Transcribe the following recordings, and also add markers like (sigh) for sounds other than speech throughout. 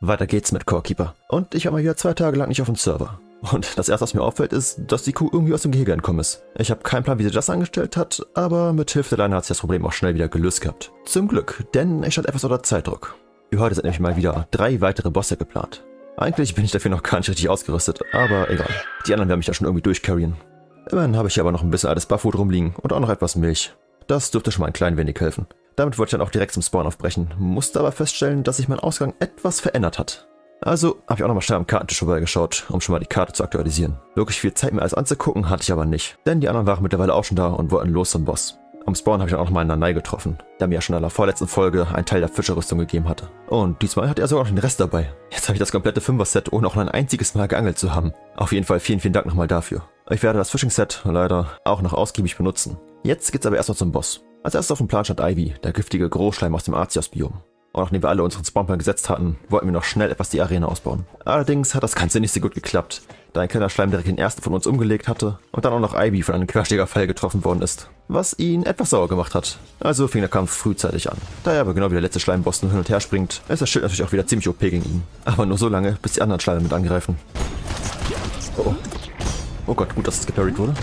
Weiter geht's mit Corekeeper. Und ich war mal wieder zwei Tage lang nicht auf dem Server. Und das erste, was mir auffällt, ist, dass die Kuh irgendwie aus dem Gehege entkommen ist. Ich habe keinen Plan, wie sie das angestellt hat, aber mit Hilfe der Leine hat sie das Problem auch schnell wieder gelöst gehabt. Zum Glück, denn ich stand etwas unter Zeitdruck. Für heute sind nämlich mal wieder drei weitere Bosse geplant. Eigentlich bin ich dafür noch gar nicht richtig ausgerüstet, aber egal. Die anderen werden mich da schon irgendwie durchcarryen. Immerhin habe ich hier aber noch ein bisschen altes Bufffood rumliegen und auch noch etwas Milch. Das dürfte schon mal ein klein wenig helfen. Damit wollte ich dann auch direkt zum Spawn aufbrechen, musste aber feststellen, dass sich mein Ausgang etwas verändert hat. Also habe ich auch nochmal schnell am Kartentisch vorbeigeschaut, um schon mal die Karte zu aktualisieren. Wirklich viel Zeit mir alles anzugucken hatte ich aber nicht, denn die anderen waren mittlerweile auch schon da und wollten los zum Boss. Am Spawn habe ich dann auch nochmal einen Nanai getroffen, der mir ja schon in der vorletzten Folge einen Teil der Fischerrüstung gegeben hatte. Und diesmal hat er sogar noch den Rest dabei. Jetzt habe ich das komplette Fünfer-Set, ohne auch ein einziges Mal geangelt zu haben. Auf jeden Fall vielen, vielen Dank nochmal dafür. Ich werde das Fishing-Set leider auch noch ausgiebig benutzen. Jetzt geht's aber erstmal zum Boss. Als erstes auf dem Plan stand Ivy, der giftige Großschleim aus dem Arceus-Biom. Und nachdem wir alle unseren Spawnpoint gesetzt hatten, wollten wir noch schnell etwas die Arena ausbauen. Allerdings hat das Ganze nicht so gut geklappt, da ein kleiner Schleim direkt den ersten von uns umgelegt hatte und dann auch noch Ivy von einem Querschlägerfall getroffen worden ist, was ihn etwas sauer gemacht hat. Also fing der Kampf frühzeitig an. Da er aber genau wie der letzte Schleimboss nur hin und her springt, ist das Schild natürlich auch wieder ziemlich OP gegen ihn. Aber nur so lange, bis die anderen Schleime mit angreifen. Oh, oh. oh Gott, gut, dass es geparried wurde.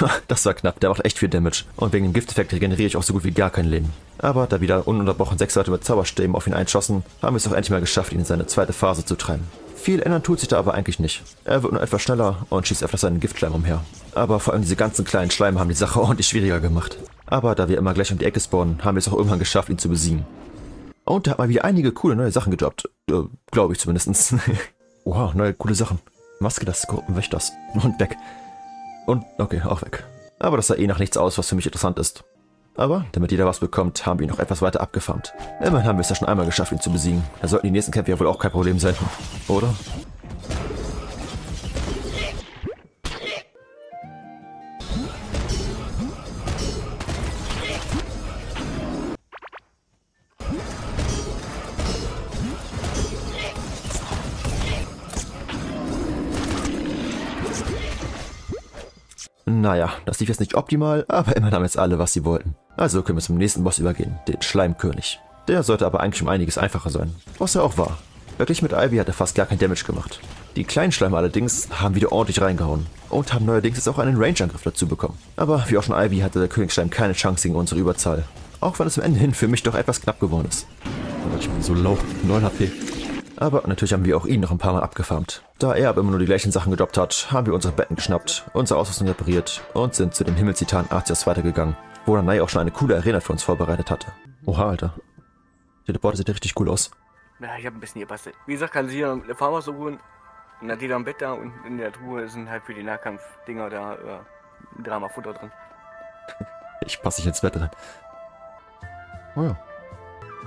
(laughs) das war knapp, der macht echt viel Damage. Und wegen dem Gifteffekt regeneriere ich auch so gut wie gar kein Leben. Aber da wieder ununterbrochen sechs Leute mit Zauberstäben auf ihn einschossen, haben wir es auch endlich mal geschafft, ihn in seine zweite Phase zu treiben. Viel ändern tut sich da aber eigentlich nicht. Er wird nur etwas schneller und schießt öfter seinen Giftschleim umher. Aber vor allem diese ganzen kleinen Schleime haben die Sache (laughs) ordentlich schwieriger gemacht. Aber da wir immer gleich um die Ecke spawnen, haben wir es auch irgendwann geschafft, ihn zu besiegen. Und er hat mal wieder einige coole neue Sachen gedroppt. Äh, Glaube ich zumindest. (laughs) wow, neue coole Sachen. Maske des Skorpenwächters. Und weg. Und, okay, auch weg. Aber das sah eh nach nichts aus, was für mich interessant ist. Aber, damit jeder was bekommt, haben wir ihn noch etwas weiter abgefarmt. Immerhin haben wir es ja schon einmal geschafft, ihn zu besiegen. Da sollten die nächsten Kämpfe ja wohl auch kein Problem sein. Oder? Naja, das lief jetzt nicht optimal, aber immerhin haben jetzt alle, was sie wollten. Also können wir zum nächsten Boss übergehen, den Schleimkönig. Der sollte aber eigentlich um einiges einfacher sein, was er auch war. Wirklich mit Ivy hat er fast gar kein Damage gemacht. Die kleinen Schleime allerdings haben wieder ordentlich reingehauen und haben neuerdings jetzt auch einen Range-Angriff dazu bekommen. Aber wie auch schon Ivy hatte der Königsschleim keine Chance gegen unsere Überzahl. Auch wenn es am Ende hin für mich doch etwas knapp geworden ist. Ich bin so low, 9 HP. Aber natürlich haben wir auch ihn noch ein paar Mal abgefarmt. Da er aber immer nur die gleichen Sachen gedroppt hat, haben wir unsere Betten geschnappt, unsere Ausrüstung repariert und sind zu dem Himmelstitan Arceus weitergegangen, wo Nanai auch schon eine coole Arena für uns vorbereitet hatte. Oha, Alter. Der Teleporter sieht richtig cool aus. Ja, ich habe ein bisschen gebastelt. Wie gesagt, kann sie ja eine Farmer so gut. Und hat jeder am Bett da und in der Truhe sind halt für die Nahkampf-Dinger da äh, Drama Futter drin. (laughs) ich passe nicht ins Bett rein. Oh ja.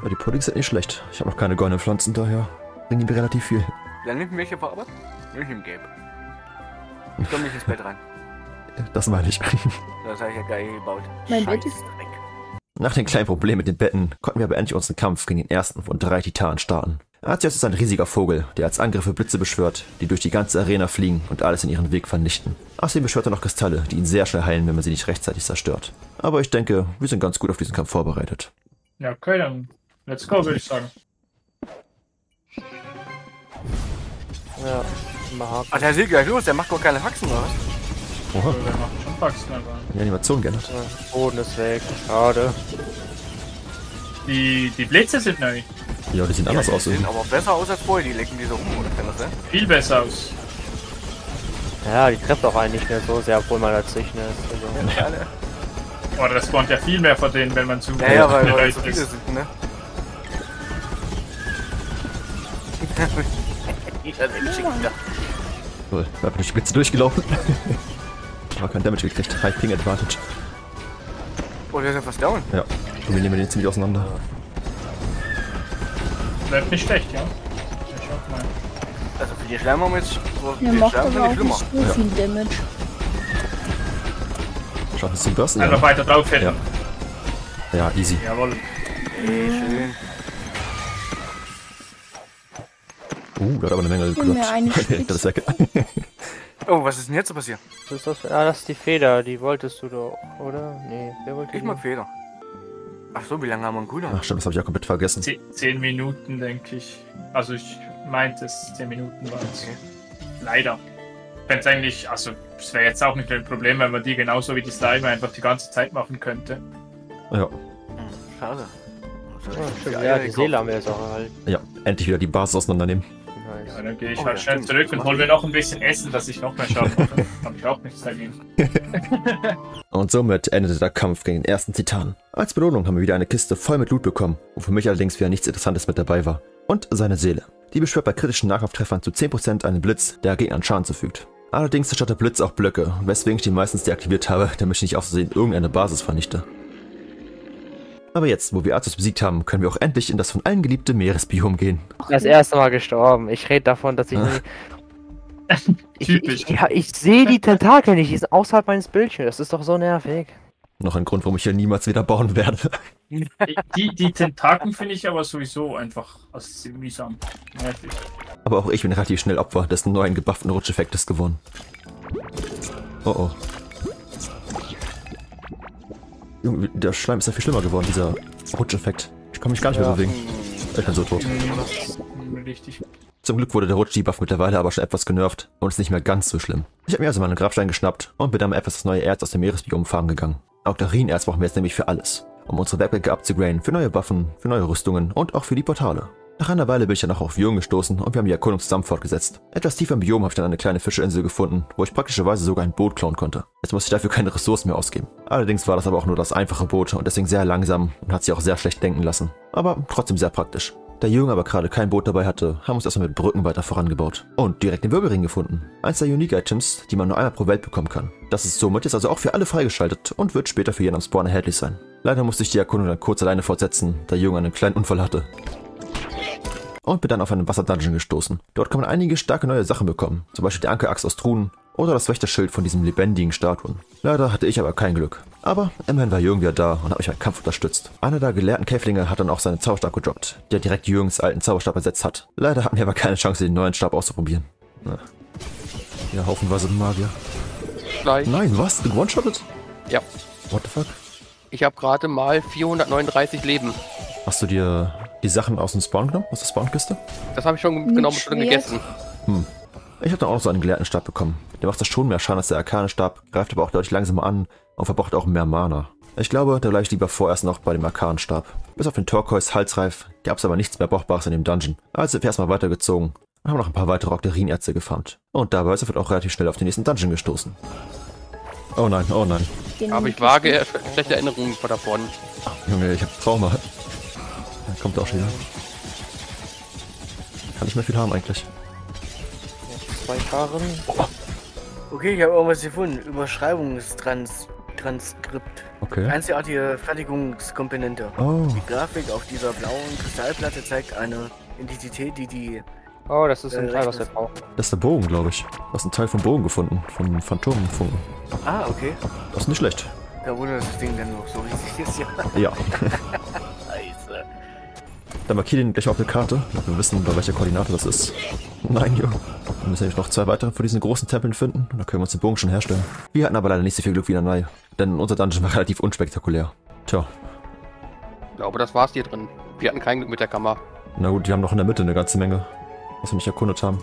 ja die Puddings sind nicht schlecht. Ich habe noch keine goldenen Pflanzen, daher bringen die relativ viel. Dann nimmt welche Farbe? Ich nehme gelb. Ich komme nicht ins Bett rein. (laughs) Das meine ich. (laughs) Das habe ich ja geil gebaut. Mein Bett ist Dreck. Nach den kleinen Problemen mit den Betten konnten wir aber endlich unseren Kampf gegen den ersten von drei Titanen starten. Arceus ist ein riesiger Vogel, der als Angriffe Blitze beschwört, die durch die ganze Arena fliegen und alles in ihren Weg vernichten. Außerdem beschwört er noch Kristalle, die ihn sehr schnell heilen, wenn man sie nicht rechtzeitig zerstört. Aber ich denke, wir sind ganz gut auf diesen Kampf vorbereitet. Ja, okay, dann let's go, würde ich sagen. Ja, immer Haken. Ach, der sieht gleich los, der macht gar keine Faxen, oder was? Oha, Der macht schon Faxen, aber. die Animation geändert. Ja, Boden ist weg. Schade. Die, die Blitze sind neu. Ja, die sehen anders die aus. sehen irgendwie. aber besser aus als vorher, die lecken die so rum, oder kann das sein? Viel besser aus. Ja, die trifft auch einen nicht mehr so sehr, obwohl man dazwischen ist. Also. Alle. Oder das spawnt ja viel mehr von denen, wenn man zu Ja, ja, weil, weil so ist. sind, ne? Cool, haben durch die Blitze durchgelaufen. Aber kein Damage gekriegt. High Ping Advantage. Oh, der ist ja fast down. Ja, und wir nehmen den ziemlich auseinander. Bleibt nicht schlecht, ja. Ich auch mal. Also für die wir jetzt so die macht aber ich auch nicht so viel Damage. Schaffen es zum Bursten? Einfach Ja. weiter drauf hätten. ja. ja, easy. Jawohl. Ey, schön. Uh, da hat aber eine Menge (laughs) das weg. (laughs) Oh, was ist denn jetzt so passiert? Was ist das? Ah, das ist die Feder, die wolltest du doch, oder? Nee, wer wollte Ich die? mag Feder. Ach so, wie lange haben wir einen Cooldown? Ach stimmt, das habe ich auch komplett vergessen. Zehn, zehn Minuten, denke ich. Also ich meinte es, zehn Minuten waren es. Okay. Leider. Wenn es eigentlich, also es wäre jetzt auch nicht ein Problem, wenn man die genauso wie die Slime einfach die ganze Zeit machen könnte. Ja, schade. Also, Ja, ja, ja, ja, die Seele haben wir jetzt auch erhalten. ja, endlich wieder die Basis auseinandernehmen. Nice. Ja, dann gehe ich Oh, halt ja, schnell stimmt. zurück und hol mir noch ein bisschen Essen, dass ich noch mehr Schaden mache. (laughs) Habe ich auch nichts dagegen. (laughs) Und somit endete der Kampf gegen den ersten Titan. Als Belohnung haben wir wieder eine Kiste voll mit Loot bekommen, wo für mich allerdings wieder nichts Interessantes mit dabei war. Und seine Seele. Die beschwört bei kritischen Nahkampftreffern zu 10% einen Blitz, der Gegnern Schaden zufügt. Allerdings zerstört der Blitz auch Blöcke, weswegen ich die meistens deaktiviert habe, damit ich nicht aus Versehen irgendeine Basis vernichte. Aber jetzt, wo wir Artus besiegt haben, können wir auch endlich in das von allen geliebte Meeresbiom gehen. Das erste Mal gestorben. Ich rede davon, dass ich Ah. nie... (laughs) Ich, Typisch. ich, ich, ich sehe die Tentakel nicht, die sind außerhalb meines Bildschirms. Das ist doch so nervig. Noch ein Grund, warum ich hier niemals wieder bauen werde. Die, die Tentaken finde ich aber sowieso einfach also mühsam. Nervig. Aber auch ich bin relativ schnell Opfer des neuen gebufften Rutscheffektes geworden. Oh oh. Junge, der Schleim ist ja viel schlimmer geworden, dieser Rutscheffekt. Ich kann mich gar nicht mehr Ja. bewegen. Ich bin so tot. Richtig. Zum Glück wurde der Rutsch-Debuff mittlerweile aber schon etwas genervt und ist nicht mehr ganz so schlimm. Ich habe mir also meinen Grabstein geschnappt und bin dann etwas das neue Erz aus dem Meeresbiom farmen gegangen. Octarine-Erz brauchen wir jetzt nämlich für alles. Um unsere Werkbänke abzugraden, für neue Waffen, für neue Rüstungen und auch für die Portale. Nach einer Weile bin ich dann auch auf Jürgen gestoßen und wir haben die Erkundung zusammen fortgesetzt. Etwas tiefer im Biom habe ich dann eine kleine Fischeinsel gefunden, wo ich praktischerweise sogar ein Boot klauen konnte. Jetzt musste ich dafür keine Ressourcen mehr ausgeben. Allerdings war das aber auch nur das einfache Boot und deswegen sehr langsam und hat sich auch sehr schlecht denken lassen. Aber trotzdem sehr praktisch. Da Jürgen aber gerade kein Boot dabei hatte, haben wir uns erstmal mit Brücken weiter vorangebaut. Und direkt den Wirbelring gefunden. Eins der Unique-Items, die man nur einmal pro Welt bekommen kann. Das ist somit jetzt also auch für alle freigeschaltet und wird später für jeden am Spawn erhältlich sein. Leider musste ich die Erkundung dann kurz alleine fortsetzen, da Jürgen einen kleinen Unfall hatte. Und bin dann auf einen Wasserdungeon gestoßen. Dort kann man einige starke neue Sachen bekommen, zum Beispiel die Ankerachs aus Truhen oder das Wächterschild von diesem lebendigen Statuen. Leider hatte ich aber kein Glück. Aber immerhin war Jürgen wieder da und hat mich beim Kampf unterstützt. Einer der gelehrten Käflinge hat dann auch seinen Zauberstab gedroppt, der direkt Jürgens alten Zauberstab ersetzt hat. Leider hatten wir aber keine Chance, den neuen Stab auszuprobieren. Na. Ja, haufenweise Magier. Gleich. Nein, was? Gewonshottet? Ja. What the fuck? Ich habe gerade mal 439 Leben. Hast du dir die Sachen aus dem Spawn genommen? Aus der Spawnkiste? Das habe ich schon Mit genommen und schon gegessen. Ich habe dann auch noch so einen gelehrten Stab bekommen. Der macht das schon mehr Schaden als der Arkanen-Stab, greift aber auch deutlich langsamer an und verbraucht auch mehr Mana. Ich glaube, da bleibe ich lieber vorerst noch bei dem Arkanen-Stab. Bis auf den Turquoise Halsreif gab es aber nichts mehr Brauchbares in dem Dungeon. Also sind wir erstmal weitergezogen und haben noch ein paar weitere Octarine-Erze gefarmt. Und dabei ist er auch relativ schnell auf den nächsten Dungeon gestoßen. Oh nein, oh nein. Den Aber ich vage äh, schlechte Erinnerungen davon. Junge, ich hab Trauma. Da kommt auch schon wieder. Kann nicht mehr viel haben eigentlich. Zwei Karren. Okay, ich habe irgendwas gefunden. Überschreibungstranskript. Okay. Einzigartige Fertigungskomponente. Oh, Die Grafik auf dieser blauen Kristallplatte zeigt eine Identität, die die... Oh, das ist ein Äh, Teil, was wir brauchen. das ist der Bogen, glaube ich. Du hast einen Teil vom Bogen gefunden. Von Phantomfunken. Ah, okay. Das ist nicht schlecht. Kein Wunder, dass das Ding dann noch so riesig ist. (laughs) Ja, Ja. (laughs) (laughs) Dann markier den gleich auf der Karte, damit wir wissen, bei welcher Koordinate das ist. Nein, Junge. Wir müssen nämlich noch zwei weitere von diesen großen Tempeln finden und dann können wir uns den Bogen schon herstellen. Wir hatten aber leider nicht so viel Glück wie in der Nei, denn unser Dungeon war (laughs) relativ unspektakulär. Tja, Ich glaube, das war's hier drin. Wir hatten kein Glück mit der Kammer. na gut, die haben noch in der Mitte eine ganze Menge, was wir nicht erkundet haben.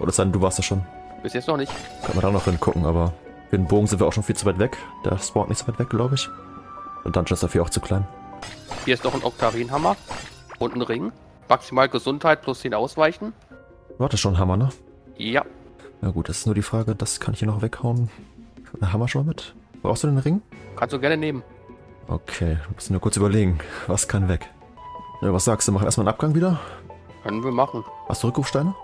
Oder es sei denn, du warst da schon. Bis jetzt noch nicht. Können wir da noch hingucken, aber für den Bogen sind wir auch schon viel zu weit weg. Der spawnt nicht so weit weg, glaube ich. Der Dungeon ist dafür auch zu klein. Hier ist noch ein Oktarinhammer. Und ein Ring. Maximal Gesundheit plus 10 Ausweichen. Warte schon, Hammer, ne? Ja. Na gut, das ist nur die Frage, das kann ich hier noch weghauen. Hammer schon mal mit? Brauchst du den Ring? Kannst du gerne nehmen. Okay, müssen nur kurz überlegen. Was kann weg? Ja, was sagst du? Machen wir erstmal einen Abgang wieder? Können wir machen. Hast du Rückrufsteine?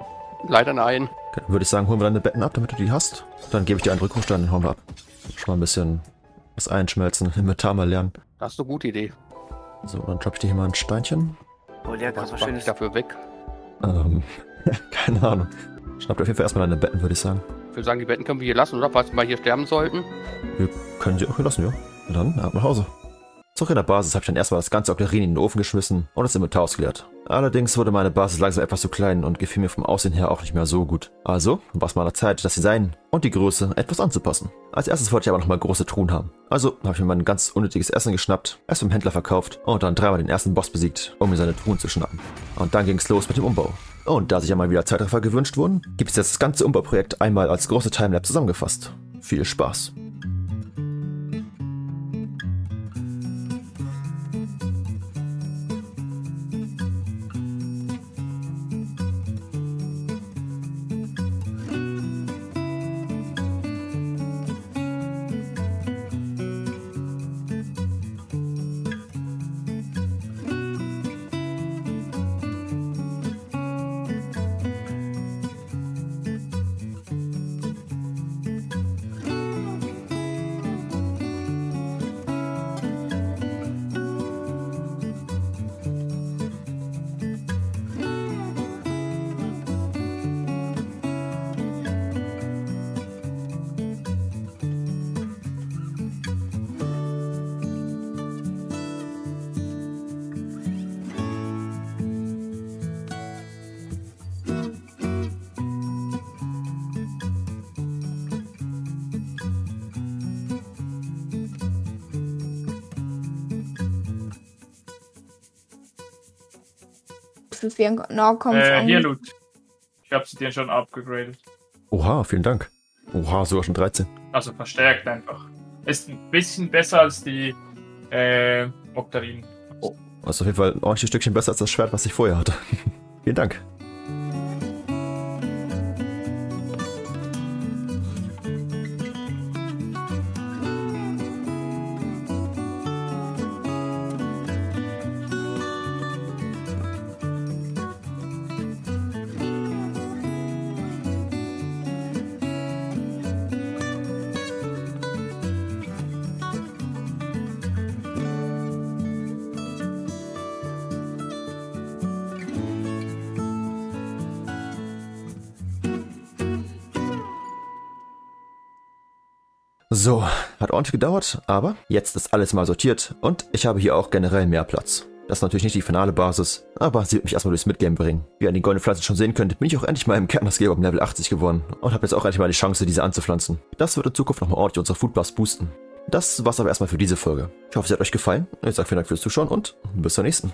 Leider nein. Okay, dann würde ich sagen, holen wir deine Betten ab, damit du die hast. Dann gebe ich dir einen Rückrufstein, den hauen wir ab. Schon mal ein bisschen was einschmelzen, (laughs) Inventar mal lernen. Das ist eine gute Idee. So, dann droppe ich dir hier mal ein Steinchen. Oh, der hat Was was Schönes. dafür weg? Ähm, (laughs) keine Ahnung. Schnapp dir auf jeden Fall erstmal deine Betten, würde ich sagen. Ich würde sagen, die Betten können wir hier lassen, oder? Falls wir mal hier sterben sollten. Wir können sie auch hier lassen, ja. Dann, ab nach Hause. Zurück in der Basis habe ich dann erstmal das ganze Octarin in den Ofen geschmissen und das Inventar ausgeleert. Allerdings wurde meine Basis langsam etwas zu klein und gefiel mir vom Aussehen her auch nicht mehr so gut. Also war es mal an der Zeit, das Design und die Größe etwas anzupassen. Als erstes wollte ich aber nochmal große Truhen haben. Also habe ich mir mein ganz unnötiges Essen geschnappt, es beim Händler verkauft und dann dreimal den ersten Boss besiegt, um mir seine Truhen zu schnappen. Und dann ging es los mit dem Umbau. Und da sich ja mal wieder Zeitraffer gewünscht wurden, gibt es jetzt das ganze Umbauprojekt einmal als große Timelapse zusammengefasst. Viel Spaß! Für einen Nahkampf Äh, hier, Loot. Ich habe sie dir schon abgegradet. Oha, vielen Dank. Oha, sogar schon 13. Also verstärkt einfach. Ist ein bisschen besser als die äh, Octarin. Das ist auf jeden Fall ein ordentliches Stückchen besser als das Schwert, was ich vorher hatte. (laughs) vielen Dank. So, hat ordentlich gedauert, aber jetzt ist alles mal sortiert und ich habe hier auch generell mehr Platz. Das ist natürlich nicht die finale Basis, aber sie wird mich erstmal durchs Midgame bringen. Wie ihr an den goldenen Pflanzen schon sehen könnt, bin ich auch endlich mal im Kärntnerscape um Level 80 geworden und habe jetzt auch endlich mal die Chance, diese anzupflanzen. Das wird in Zukunft nochmal ordentlich unsere Foodblast boosten. Das war's aber erstmal für diese Folge. Ich hoffe, sie hat euch gefallen. Ich sage vielen Dank fürs Zuschauen und bis zur nächsten.